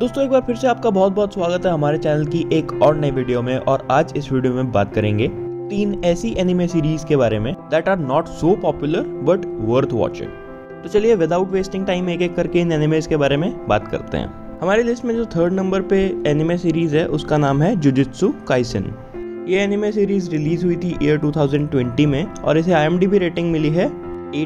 दोस्तों, एक बार फिर से आपका बहुत बहुत स्वागत है हमारे चैनल की एक और नई वीडियो में और आज इस वीडियो में बात करेंगे तीन ऐसी एनिमे सीरीज़ के बारे में that are not so popular but worth watching तो चलिए विदाउट वेस्टिंग टाइम एक एक करके इन एनिमेज के बारे में बात करते हैं। हमारी लिस्ट में जो थर्ड नंबर पे एनिमे सीरीज़ है, उसका नाम है जुजित्सु काइसन ये एनिमे सीरीज़ रिलीज़ हुई थी ईयर 2020 में और इसे आई रेटिंग मिली है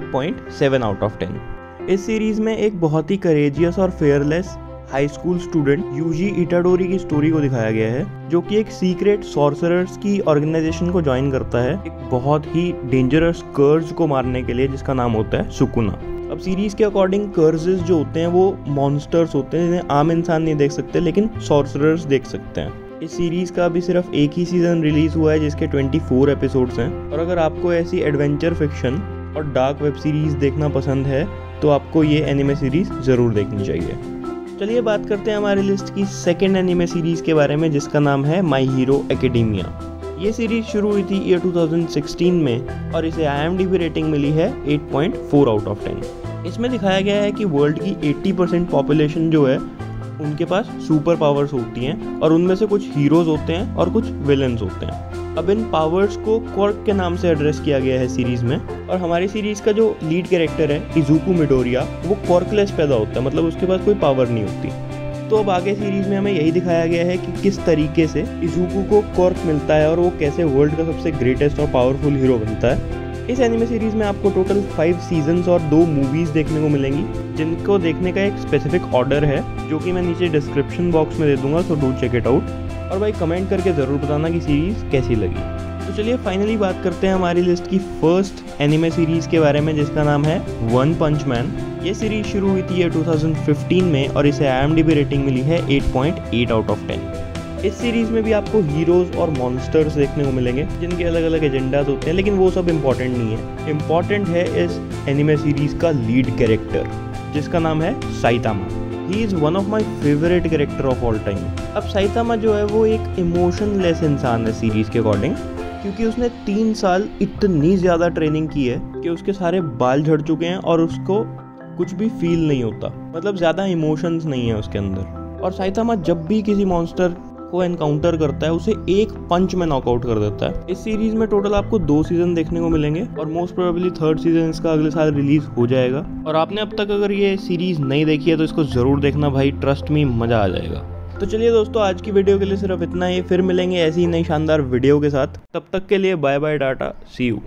8.7 आउट ऑफ़ 10 इस सीरीज़ में एक बहुत ही करेजियस और fearless high school student Yuji Itadori की स्टोरी को दिखाया गया है, जो कि एक सीक्रेट सॉर्सरर्स की ऑर्गेनाइजेशन को ज्वाइन करता है, एक बहुत ही डेंजरस कर्ज को मारने के लिए, जिसका नाम होता है सुकुना। अब सीरीज़ के अकॉर्डिंग कर्जेस जो होते हैं, वो मॉन्स्टर्स होते हैं, जिन्हें आम इंसान नहीं देख सकते, लेकिन सॉर्सरर्स देख सकते हैं। इस सीरीज़ का अभी सिर्फ़ एक ही सीज़न रिलीज़ हुआ है, जिसके 24 एपिसोड्स हैं। और अगर आपको ऐसी एडवेंचर फिक्शन और डार्क वेब सीरीज़ देखना पसंद है तो आपको ये एनिमे सीरीज़ ज़रूर देखनी चाहिए। चलिए बात करते हैं हमारी लिस्ट की सेकेंड एनिमे सीरीज़ के बारे में, जिसका नाम है माई हीरो एकेडेमिया ये सीरीज़ शुरू हुई थी ईयर 2016 में और इसे आई रेटिंग मिली है 8.4 आउट ऑफ़ 10 इसमें दिखाया गया है कि वर्ल्ड की 80 परसेंट पॉपुलेशन जो है, उनके पास सुपर पावर्स होती हैं और उनमें से कुछ हीरोज होते हैं और कुछ विलन्स होते हैं। अब इन पावर्स को कॉर्क के नाम से एड्रेस किया गया है सीरीज़ में। और हमारी सीरीज़ का जो लीड कैरेक्टर है इजुकू मिडोरिया वो कॉर्कलेस पैदा होता है मतलब उसके पास कोई पावर नहीं होती। तो अब आगे सीरीज़ में हमें यही दिखाया गया है कि किस तरीके से इजुकू को कॉर्क मिलता है और वो कैसे वर्ल्ड का सबसे ग्रेटेस्ट और पावरफुल हीरो बनता है। इस एनिमे सीरीज़ में आपको टोटल फाइव सीजन्स और दो मूवीज़ देखने को मिलेंगी, जिनको देखने का एक स्पेसिफिक ऑर्डर है, जो कि मैं नीचे डिस्क्रिप्शन बॉक्स में दे दूँगा so do check it out और भाई कमेंट करके ज़रूर बताना कि सीरीज़ कैसी लगी। तो चलिए फाइनली बात करते हैं हमारी लिस्ट की फ़र्स्ट एनिमे सीरीज़ के बारे में, जिसका नाम है वन पंच मैन ये सीरीज़ शुरू हुई थी ये 2015 में और इसे आई रेटिंग मिली है 8.8 आउट ऑफ़ 10 इस सीरीज़ में भी आपको हीरोज और मॉन्स्टर्स देखने को मिलेंगे, जिनके अलग अलग एजेंडाज होते हैं, लेकिन वो सब इम्पोर्टेंट नहीं है। इंपॉर्टेंट है इस एनिमे सीरीज़ का लीड कैरेक्टर जिसका नाम है Saitama he is one of my favourite character of all time अब साइतामा जो है, वो एक इमोशनलेस इंसान है सीरीज़ के अकॉर्डिंग क्योंकि उसने तीन साल इतनी ज़्यादा ट्रेनिंग की है, कि उसके सारे बाल झड़ चुके हैं और उसको कुछ भी फील नहीं होता। मतलब ज़्यादा इमोशंस नहीं है उसके अंदर। और साइतामा जब भी किसी मॉन्स्टर को एनकाउंटर करता है, उसे एक पंच में नॉकआउट कर देता है। इस सीरीज़ में टोटल आपको दो सीज़न देखने को मिलेंगे और मोस्ट प्रोबेबली थर्ड सीज़न इसका अगले साल रिलीज़ हो जाएगा। और आपने अब तक अगर ये सीरीज़ नहीं देखी है तो इसको ज़रूर देखना भाई ट्रस्ट में मज़ा आ जाएगा। तो चलिए दोस्तों, आज की वीडियो के लिए सिर्फ़ इतना ही, फिर मिलेंगे ऐसी नई शानदार वीडियो के साथ। तब तक के लिए बाय बाय डाटा सी यू